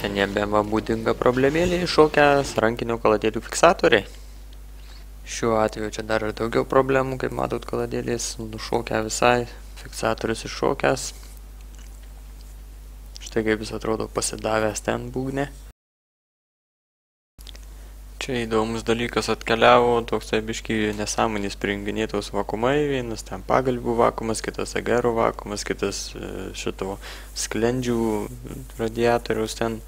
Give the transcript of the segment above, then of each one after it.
BMW būdinga problemėlė iššaukias rankinių kaladėlių fiksatoriai. Šiuo atveju čia dar ir daugiau problemų, kaip matot, kaladėlės nušaukia visai, fiksatorius iššaukęs. Štai kaip jis atrodo pasidavęs ten būgnė. Čia įdomus dalykas atkeliavo, toksai biški nesąmonės prijunginėtos vakumai, vienas ten pagalbių vakumas, kitas agerų vakumas, kitas e, šito sklendžių radiatoriaus ten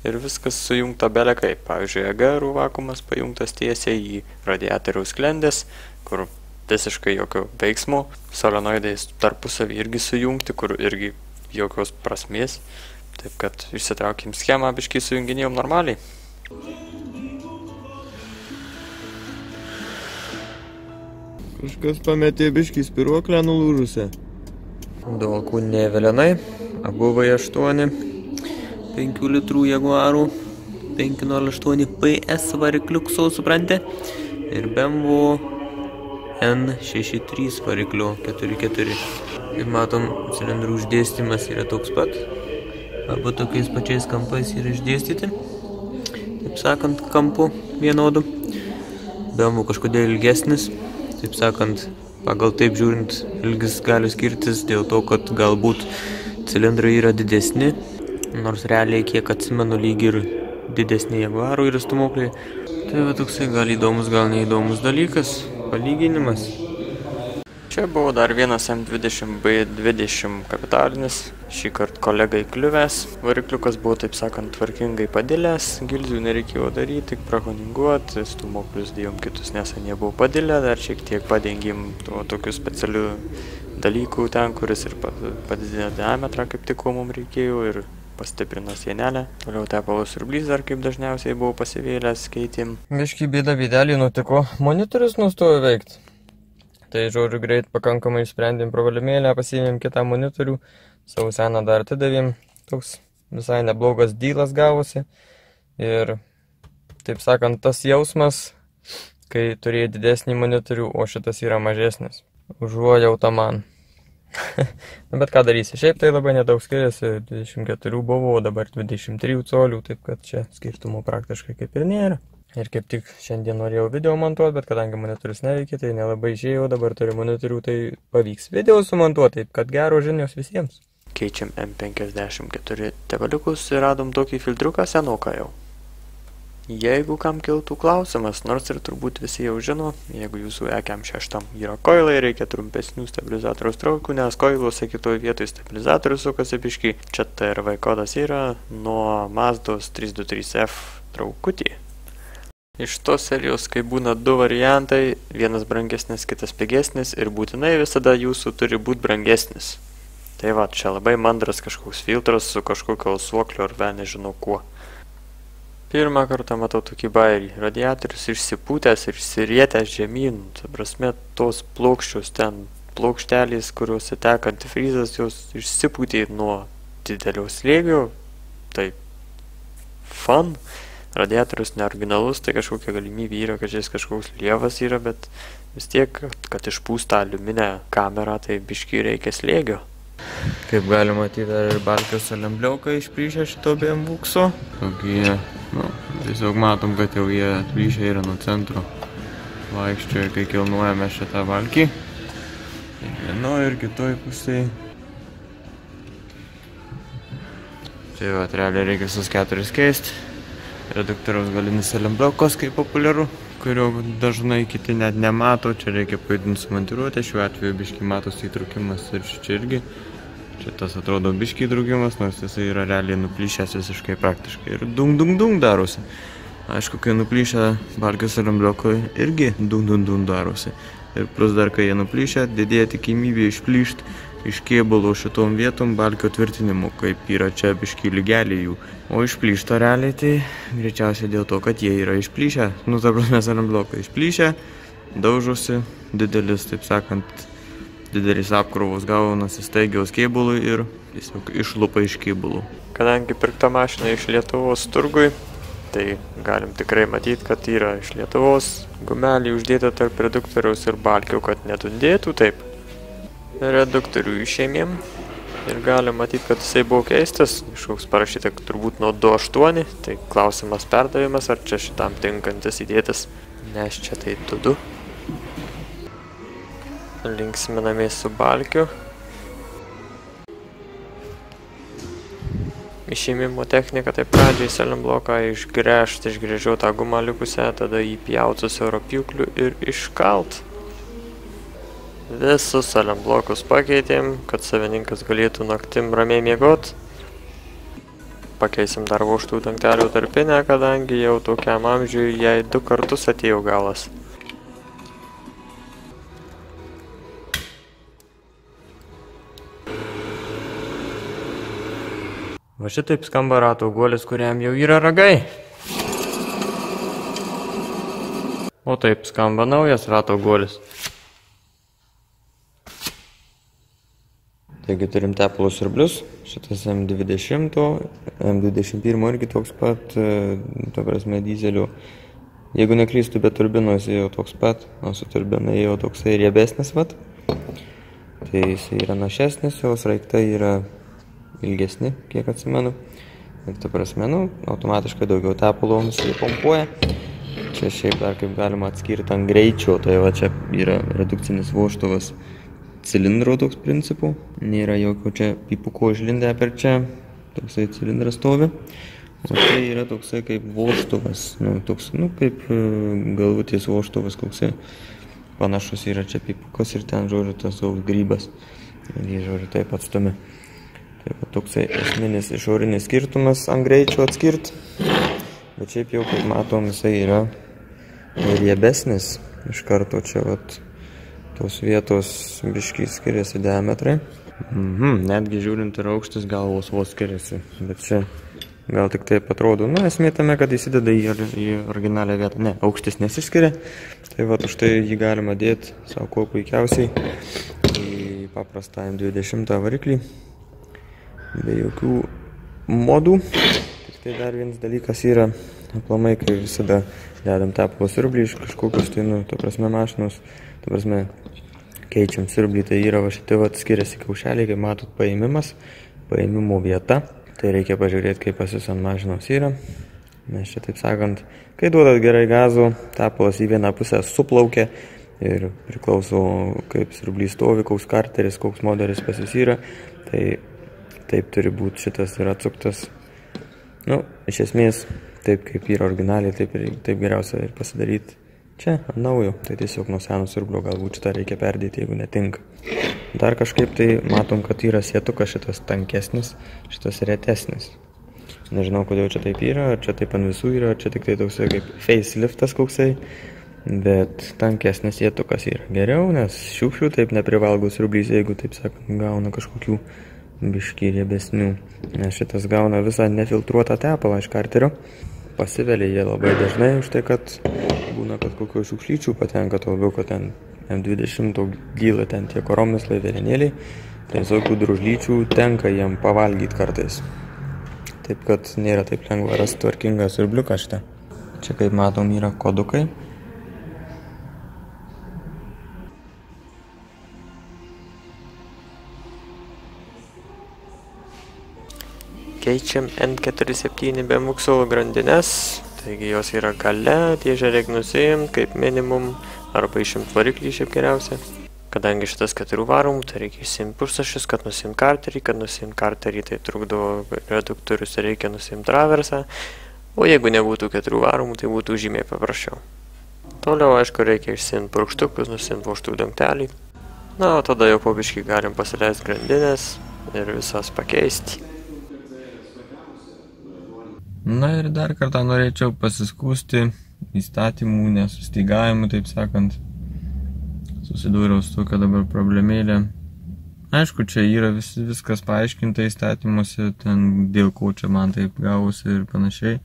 ir viskas sujungta belekai. Pavyzdžiui, agerų vakumas pajungtas tiesiai į radiatoriaus sklendės, kur visiškai jokio veiksmo, solenoidais tarpusavį irgi sujungti, kur irgi jokios prasmės. Taip kad išsitraukim schemą, biškai sujunginėjom normaliai. Kažkas pametė biškį spiruoklę nulūžusią. Du alkūniniai velenai, abu V8, 5 litrų jaguarų, 508 PS varikliukso, suprantate, ir BMW N63 varikliu 4.4. Kaip matom, cilindrų uždėstymas yra toks pat, abu tokiais pačiais kampais yra išdėstyti, taip sakant, kampu vienodu. BMW kažkodėl ilgesnis, taip sakant, pagal taip žiūrint, ilgis gali skirtis dėl to, kad galbūt cilindrai yra didesni, nors realiai, kiek atsimenu, lyg ir didesni jaguarų yra stumokliai. Tai va toksai gal įdomus, gal neįdomus dalykas, palyginimas. Čia buvo dar vienas M20B20 kapitalinis, šį kartą kolegai kliuvęs, varikliukas buvo taip sakant tvarkingai padilęs, gilzių nereikėjo daryti, tik prakoninguoti, stūmoklius dėjom kitus, nes jie buvo padilę, dar šiek tiek padengėm tuo tokiu specialiu dalyku ten, kuris ir padidino diametrą, kaip tik ko mums reikėjo ir pastiprino sienelę. Toliau tepalų siurblys dar kaip dažniausiai buvo pasivėlęs, keitėm. Biški bėda vydelį nutiko, monitorius nustojo veikti. Tai žodžiu greit pakankamai išsprendėm problemėlę, pasiėmėm kitą monitorių, savo seną dar atidavėm, toks visai neblogas dylas gavosi. Ir taip sakant, tas jausmas, kai turėjai didesnį monitorių, o šitas yra mažesnis. Užuojauta man. Bet ką darysi, šiaip tai labai nedaug skiriasi, 24 buvo, dabar 23 colių, taip kad čia skirtumo praktiškai kaip ir nėra. Ir kaip tik šiandien norėjau video montuoti, bet kadangi monitorius neveikia, tai nelabai išėjau, dabar turiu monitorių, tai pavyks video sumontuoti, taip kad geros žinios visiems. Keičiam M54 tevaliukus ir radom tokį filtriuką senoką jau. Jeigu kam kiltų klausimas, nors ir turbūt visi jau žino, jeigu jūsų EKM6 yra koilai, reikia trumpesnių stabilizatoriaus traukų, nes koiluose kitoje vietoje stabilizatorius sukasi biškai, čia TRV kodas yra nuo Mazdos 323F traukutį. Iš tos serijos, kai būna du variantai, vienas brangesnis, kitas pigesnis ir būtinai visada jūsų turi būti brangesnis. Tai va, čia labai mandras kažkoks filtras su kažkokio suokliu ar ve nežinau kuo. Pirmą kartą matau tokį bairį. Radiatorius išsipūtęs ir išsirietęs žemyn. Ta prasme, tos plokščios ten plokštelės, kuriuose teka antifrizas, jos išsipūtė nuo didelio slėgio. Tai fun radiatorius neoriginalus, tai kažkokia galimybė yra, kad šis kažkoks lievas yra, bet vis tiek, kad išpūsta aliuminę kamerą, tai biškai reikia slėgio. Kaip galima matyti, dar ir Balkijos alembliauką išplyšę šito BMW-kso. Tokie, nu, tiesiog matom, kad jau jie atplyšę yra nuo centro. Vaikščioja, kai kilnuojame šitą valkį. Vienoje ir kitoje pusėje. Čia va, realiai reikia visus keturis keisti redaktoriaus galinis alembliukas, kaip populiaru, kurio dažnai kiti net nemato, čia reikia pajudinti sumontiruotę, šiuo atveju biškai matosi įtrukimas ir čia irgi. Čia tas atrodo biškai įtrukimas, nors jisai yra realiai nuplyšęs visiškai praktiškai ir dung dung dung darosi. Aišku, kai nuplyšę balkės alembliukai irgi dung dung dung darosi. Ir plus dar, kai jie nuplyšę, didėja tikimybė išplyšti iš kėbulo šitom vietom balkio tvirtinimu, kaip yra čia biški lygeliai jų. O išplyšta realiai tai greičiausiai dėl to, kad jie yra išplyšę. Nu, ta prasme, arambliokai išplyšę, daužosi, didelis, taip sakant, didelis apkrovos gaunasi staigiaus kėbului ir tiesiog išlupa iš kėbulų. Kadangi pirkta mašina iš Lietuvos turgui, tai galim tikrai matyti, kad yra iš Lietuvos gumelį uždėta tarp reduktoriaus ir balkių, kad netundėtų taip reduktorių išėmėm, ir gali matyti, kad jisai buvo keistas, kažkoks parašyta turbūt nuo 2.8, tai klausimas perdavimas, ar čia šitam tinkantis įdėtas, nes čia tai 2.2. Linksminamės su balkiu. Išėmimo technika, tai pradžiai selim bloką išgręžti, išgrėžiau tą gumą likusią, tada įpjauti su europjukliu ir iškalt. Visus selim blokus pakeitėm, kad savininkas galėtų naktim ramiai miegot. Pakeisim dar voštų dangtelių tarpinę, kadangi jau tokiam amžiui jai du kartus atėjo galas. Va šitaip skamba rato guolis, kuriam jau yra ragai. O taip skamba naujas rato guolis. Taigi turim tepalus siurblius, šitas M20, M21 irgi toks pat, e, to prasme, dizelių. Jeigu neklystu, be turbinos jau toks pat, o su turbina jau toksai riebesnis, vat. Tai jis yra našesnis, o sraigtai yra ilgesni, kiek atsimenu. Ir ta prasme, nu, automatiškai daugiau tepalo jisai pompuoja. Čia šiaip dar kaip galima atskirti ant greičio, tai va čia yra redukcinis voštuvas cilindro toks principų. Nėra jokio čia pipuko išlindę per čia, toksai cilindras stovi. O tai yra toksai kaip voštuvas, nu, toks, nu, kaip e, galvutės voštuvas, koksai panašus yra čia pipukas ir ten, žodžiu, tas toks grybas. Ir jį, žodžiu, taip atstumė. Tai va toksai esminis išorinis skirtumas ant greičio atskirti. Bet šiaip jau, kaip matom, jisai yra riebesnis. Iš karto čia vat, tos vietos biškiai skiriasi diametrai. Mhm, netgi žiūrint ir aukštis gal vos vos skiriasi. Bet čia gal tik taip atrodo. Na, esmė tame, kad įsideda į, į originalią vietą. Ne, aukštis nesiskiria. Tai va, už tai jį galima dėti savo kuo puikiausiai į paprastą M20 variklį be jokių modų. Tik tai dar vienas dalykas yra, aplamai, kai visada dedam tepalo siurblį iš kažkokios, tai, nu, to prasme, mašinos, to prasme, keičiam siurblį, tai yra va šitai va skiriasi kaušeliai, kaip matot, paėmimas, paėmimo vieta. Tai reikia pažiūrėti, kaip pas jūs ant mašinos yra. Nes čia taip sakant, kai duodat gerai gazo, tepalas į vieną pusę suplaukia ir priklauso, kaip siurblys stovi, koks karteris, koks modelis pas jūs yra. Tai taip turi būti šitas ir atsuktas. Nu, iš esmės, taip kaip yra originaliai, taip, taip geriausia ir pasidaryti. Čia, naujo, tai tiesiog nuo seno siurblio galbūt šitą reikia perdėti, jeigu netinka. Dar kažkaip tai matom, kad yra sėtukas šitas tankesnis, šitas retesnis. Nežinau, kodėl čia taip yra, ar čia taip ant visų yra, ar čia tik tai toksai kaip faceliftas koksai. Bet tankesnis sėtukas yra geriau, nes šiukšlių taip neprivalgo siurblys, jeigu taip sakant, gauna kažkokių biški riebesnių, nes šitas gauna visą nefiltruotą tepalą iš karterio. Pasivelia jie labai dažnai už tai, kad būna, kad kokio šiukšlyčių patenka, to labiau, kad ten M20 gyla ten tie koromis laivelėnėliai, tai visokių družlyčių tenka jiem pavalgyti kartais. Taip kad nėra taip lengva rasti tvarkingą siurbliuką šitą. Čia kaip matom yra kodukai, keičiam N47 be muksulo grandinės, taigi jos yra gale, dėžę reikia nusiimti kaip minimum arba išimti variklį šiaip geriausia. Kadangi šitas keturių varomų, tai reikia išsimti pusašius, kad nusimt karterį, kad nusimt karterį tai trukdo reduktorius ir reikia nusimt traversą, o jeigu nebūtų keturių varomų, tai būtų žymiai paprasčiau. Toliau, aišku, reikia išsimti purkštukus, nusimt voštų dangtelį. Na, o tada jau pobiškai galim pasileisti grandinės ir visas pakeisti. Na ir dar kartą norėčiau pasiskūsti įstatymų nesustygavimu, taip sakant. Susidūriau su tokia dabar problemėlė. Aišku, čia yra vis, viskas paaiškinta įstatymuose, ten dėl ko čia man taip gavosi ir panašiai,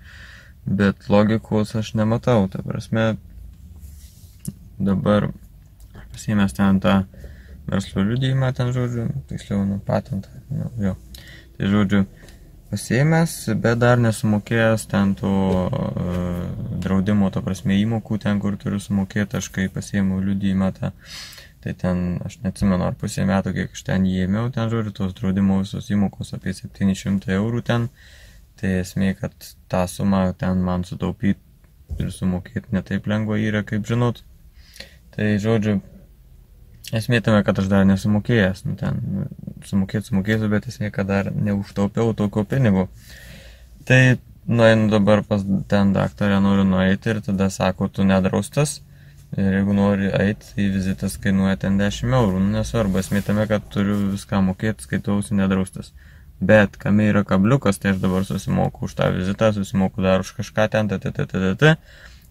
bet logikos aš nematau. Ta prasme, dabar pasiėmęs ten tą verslo liudijimą, ten žodžiu, tiksliau, nu, patentą, nu, jo. Tai žodžiu, pasiėmęs, bet dar nesumokėjęs ten to uh, draudimo, to prasme įmokų, ten kur turiu sumokėti, aš kai pasiėmiau liudijimą tą, Tai ten, aš neatsimenu, ar pusė metų, kiek aš ten jį ėmiau, ten žodžiu, tos draudimo visos įmokos apie 700 eurų ten. Tai esmė, kad tą sumą ten man sutaupyti ir sumokėti netaip lengva yra, kaip žinot. Tai žodžiu, esmė tame, kad aš dar nesumokėjęs, nu ten, sumokėti sumokėsiu, bet kad dar neužtaupiau tokio pinigo. Tai nueinu dabar pas ten daktarę, noriu nueiti ir tada sako, tu nedraustas Ir jeigu nori eiti, tai vizitas kainuoja ten 10 eurų. Nu, nesvarbu, esmė tame, kad turiu viską mokėti, skaitausi nedraustas. Bet kame yra kabliukas, tai aš dabar susimoku už tą vizitą, susimoku dar už kažką ten, t, t, t, t, t.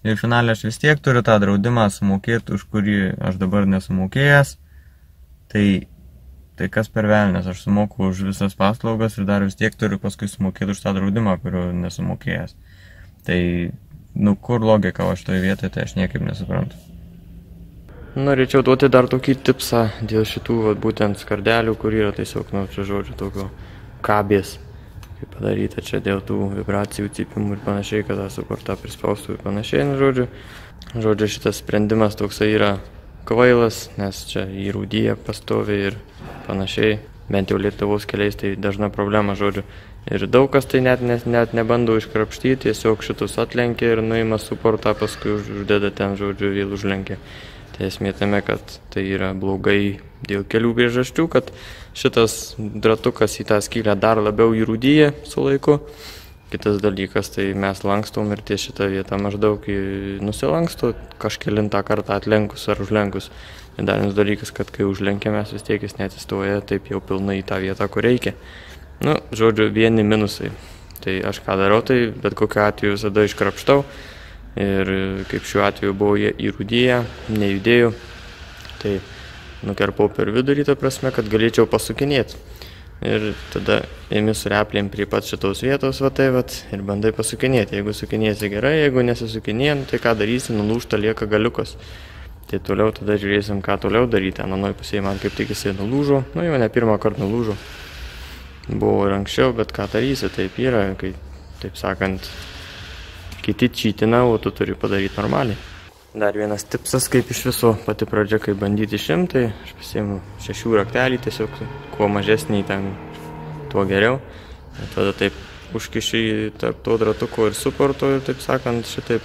Ir finalė aš vis tiek turiu tą draudimą sumokėti, už kurį aš dabar nesumokėjęs. Tai, tai kas per velnės, aš sumoku už visas paslaugas ir dar vis tiek turiu paskui sumokėti už tą draudimą, kurio nesumokėjęs. Tai, nu, kur logika va šitoje vietoje, tai aš niekaip nesuprantu. Norėčiau duoti dar tokį tipsą dėl šitų vat, būtent skardelių, kur yra tiesiog, nu, čia žodžiu, tokio kabės, kaip padaryta čia dėl tų vibracijų, cypimų ir panašiai, kad tą sukurtą prispaustų ir panašiai, nu, žodžiu. Žodžiu, šitas sprendimas toksai yra kvailas, nes čia įrūdyja pastovi ir panašiai, bent jau Lietuvos keliais tai dažna problema, žodžiu. Ir daug kas tai net, net, net nebando iškrapštyti, tiesiog šitus atlenkia ir nuima suportą, paskui uždeda ten, žodžiu, vėl užlenkia. Tai esmė tame, kad tai yra blogai dėl kelių priežasčių, kad šitas dratukas į tą skylę dar labiau įrūdyja su laiku. Kitas dalykas, tai mes lankstom ir ties šitą vietą maždaug nusilanksto kažkelintą kartą atlenkus ar užlenkus. Ir dar vienas dalykas, kad kai užlenkėme, vis tiek jis neatsistoja taip jau pilnai į tą vietą, kur reikia. Nu, žodžiu, vieni minusai. Tai aš ką darau, tai bet kokiu atveju visada iškrapštau ir kaip šiuo atveju buvo jie įrūdyję, nejudėjo, tai nukerpau per vidurį, ta prasme, kad galėčiau pasukinėti. Ir tada ėmi su replėm prie pat šitos vietos, va tai, va, ir bandai pasukinėti. Jeigu sukinėsi gerai, jeigu nesisukinėjai, nu, tai ką darysi, nulūšta lieka galiukas. Tai toliau tada žiūrėsim, ką toliau daryti. Anoje pusėje man kaip tik jisai nulūžo, nu jau ne pirmą kartą nulūžo. Buvo ir anksčiau, bet ką darysi, taip yra, kai, taip sakant, kiti čytina, o tu turi padaryti normaliai. Dar vienas tipsas, kaip iš viso pati pradžia, kai bandyti išimti, tai aš pasiėmiau šešių raktelį, tiesiog kuo mažesnį ten, tuo geriau. Ir tada taip užkiši tarp to dratuko ir suporto ir taip sakant, šitaip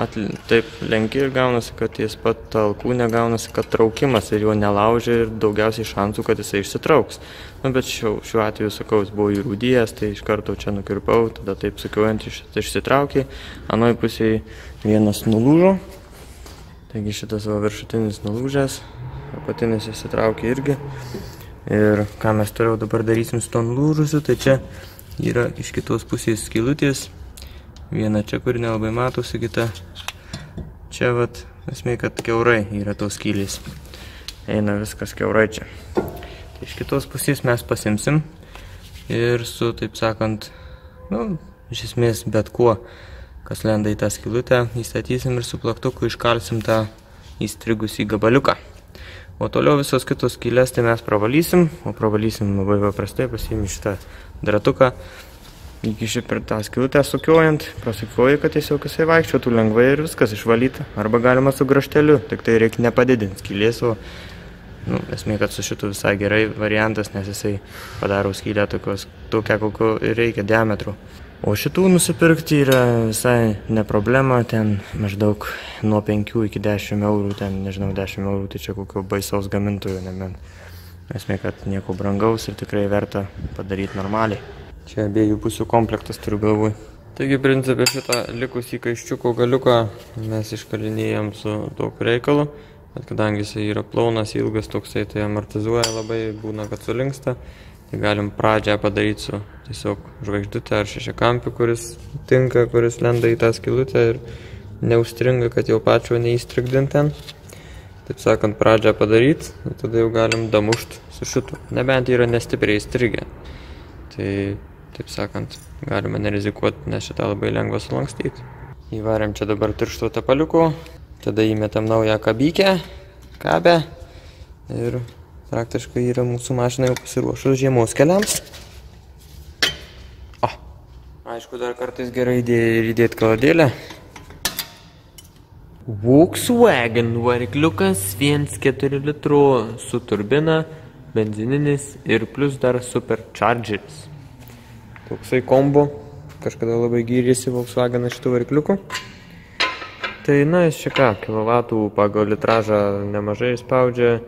atl... taip lenki ir gaunasi, kad jis pat talkūnė gaunasi, kad traukimas ir jo nelaužia ir daugiausiai šansų, kad jisai išsitrauks. Nu, bet šiuo, šiuo atveju, sakau, jis buvo įrūdyjęs, tai iš karto čia nukirpau, tada taip sakiuojant iš, išsitraukė, anoj pusėje vienas nulūžo, taigi šitas va viršutinis nulūžęs, apatinis išsitraukė irgi. Ir ką mes toliau dabar darysim su to nulūžusiu, tai čia yra iš kitos pusės skilutės, Viena čia, kur nelabai matosi, kita čia, vat, esmė, kad keurai yra tos skylės. Eina viskas keurai čia. Tai iš kitos pusės mes pasimsim ir su, taip sakant, nu, iš esmės bet kuo, kas lenda į tą skilutę, įstatysim ir su plaktuku iškalsim tą įstrigusį gabaliuką. O toliau visos kitos skylės tai mes pravalysim, o pravalysim labai paprastai, pasiimi šitą dratuką, įkiši per tą skilutę sukiojant, prasukioji, kad tiesiog jisai vaikščiotų lengvai ir viskas išvalyta. Arba galima su grašteliu, tik tai reikia nepadidinti skylės, o nu, esmė, kad su šitu visai gerai variantas, nes jisai padaro skylę tokios, tokią, kokio reikia diametro. O šitų nusipirkti yra visai ne problema, ten maždaug nuo 5 iki 10 eurų, ten nežinau, 10 eurų, tai čia kokio baisaus gamintojo, nebent. Esmė, kad nieko brangaus ir tikrai verta padaryti normaliai. Čia abiejų pusių komplektas turiu galvoj. Taigi, principė, šitą likusį kaiščiuko galiuką mes iškalinėjom su daug reikalu, bet kadangi jisai yra plaunas, ilgas toksai, tai amortizuoja labai, būna, kad surinksta. Tai galim pradžią padaryti su tiesiog žvaigždutė ar šešiakampiu, kuris tinka, kuris lenda į tą skilutę ir neužstringa, kad jau pačio neįstrigdint ten. Taip sakant, pradžią padaryti, tada jau galim damušti su šitu. Nebent yra nestipriai įstrigę. Tai taip sakant, galima nerizikuoti, nes šitą labai lengva sulankstyti. Įvarėm čia dabar tirštuotą paliukų, tada įmetam naują kabykę, kabę ir praktiškai yra mūsų mašina jau pasiruošus žiemos keliams. O, aišku, dar kartais gerai įdėti kaladėlę. Volkswagen varikliukas 1,4 litro su turbina, benzininis ir plus dar superchargeris. Toksai kombo, kažkada labai gyrėsi Volkswagen šitų varikliukų. Tai na, jis čia ką, kilovatų pagal litražą nemažai spaudžia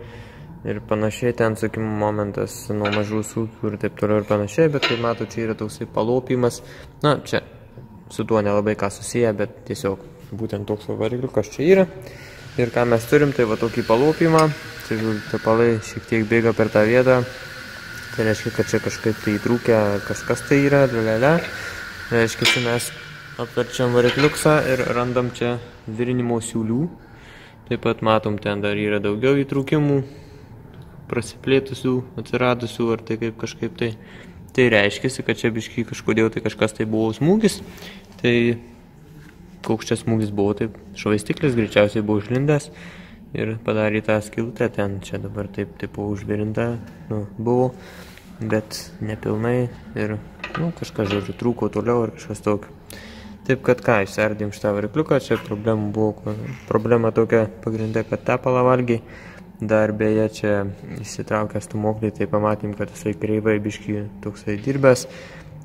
ir panašiai ten, sakykim, momentas nuo mažų sūkių ir taip toliau ir panašiai, bet kaip matau, čia yra toksai palopimas. Na, čia su tuo nelabai ką susiję, bet tiesiog būtent toks varikliukas čia yra. Ir ką mes turim, tai va tokį palopimą, tai tepalai šiek tiek bėga per tą vietą. Tai reiškia, kad čia kažkaip tai įtrūkę kažkas tai yra, lelele. Reiškia, čia mes apverčiam varikliuksą ir randam čia virinimo siūlių. Taip pat matom, ten dar yra daugiau įtrūkimų, prasiplėtusių, atsiradusių, ar tai kaip kažkaip tai. Tai reiškia, kad čia biškai kažkodėl tai kažkas tai buvo smūgis. Tai koks čia smūgis buvo, taip švaistiklis greičiausiai buvo užlindęs ir padarė tą skiltę ten, čia dabar taip, taip užvirinta, nu, buvo, bet nepilnai ir, nu, kažkas, žodžiu, trūko toliau ar kažkas tokio. Taip kad ką, išsardėm šitą varikliuką, čia problema buvo, problema tokia pagrindė, kad tepalą valgiai, dar beje čia įsitraukęs tumoklį, tai pamatėm, kad jisai kreivai biški toksai dirbęs,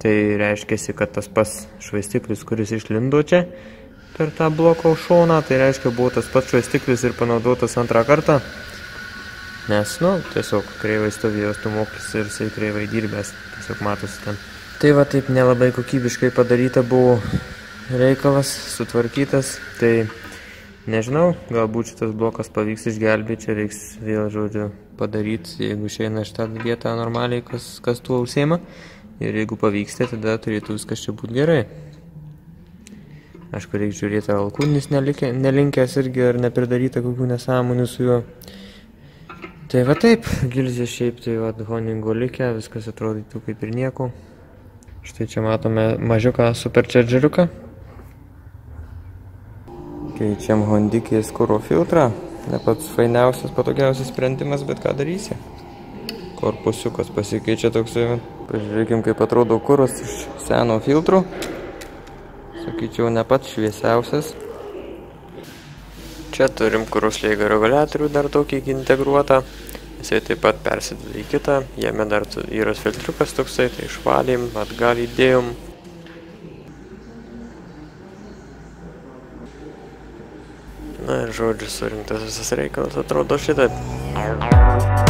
tai reiškia, kad tas pas švaistiklis, kuris išlindo čia, per tą bloko šoną, tai reiškia buvo tas pats švaistiklis ir panaudotas antrą kartą. Nes, nu, tiesiog kreivai stovėjo stumoklis ir jisai kreivai dirbęs, tiesiog matosi ten. Tai va taip nelabai kokybiškai padaryta buvo reikalas, sutvarkytas, tai nežinau, galbūt šitas blokas pavyks išgelbėti, čia reiks vėl, žodžiu, padaryti, jeigu išeina šitą vietą normaliai, kas, kas tuo užsiema. Ir jeigu pavyks, tai tada turėtų viskas čia būti gerai. Aišku, reikia žiūrėti, ar alkūnis nelinkęs irgi, ar nepridaryta kokių nesąmonių su juo. Tai va taip, gilzė šiaip tai va honingo likę, viskas atrodytų kaip ir nieko. Štai čia matome mažiuką superchargeriuką. Keičiam hondikės kūro filtrą. Ne pats fainiausias, patogiausias sprendimas, bet ką darysi. Korpusiukas pasikeičia toksai. Pažiūrėkim, kaip atrodo kūras iš seno filtrų sakyčiau, ne pats šviesiausias. Čia turim kurus lygio reguliatorių dar tokį integruotą. Jisai taip pat persideda į kitą, jame dar yra filtriukas toksai, tai išvalėm, atgal įdėjom. Na ir žodžiu, surinktas visas reikalas atrodo šitaip.